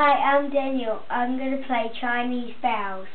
Hi, I'm Daniel. I'm going to play Chinese Bells.